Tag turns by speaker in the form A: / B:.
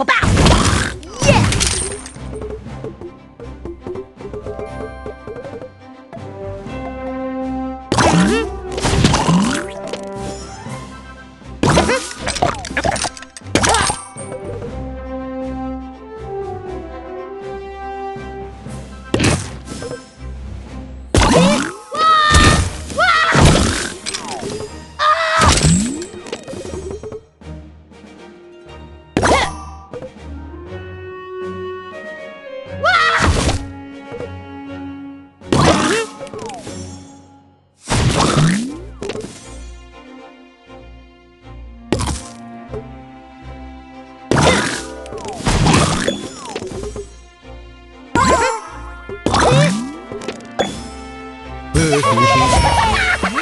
A: Opa! Ha ha ha!